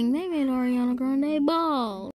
They made Ariana Grande bald.